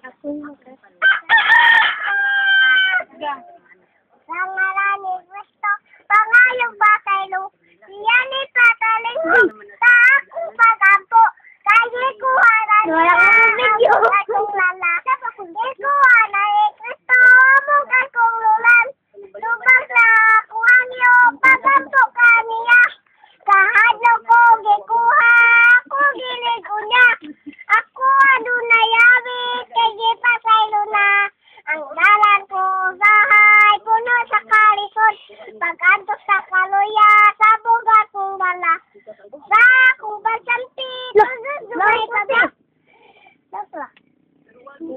Ako yung Pangarani gusto, pangayong bataylo, yan ipataling mo, sa akong pagampo, kaya akong video. akong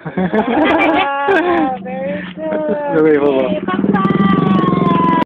very good. Bye-bye.